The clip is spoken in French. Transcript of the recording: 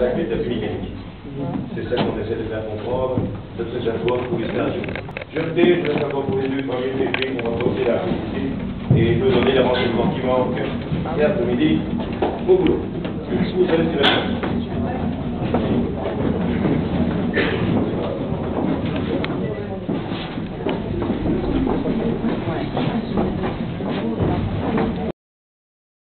ça que les. C'est ça qu'on essaie de faire comprendre de cette approche pour les stations. Je me tais, je laisse encore pour les deux premiers PP qu'on va poser la publicité et je donner les renseignements qui manquent cet après-midi au boulot. Vous savez, c'est la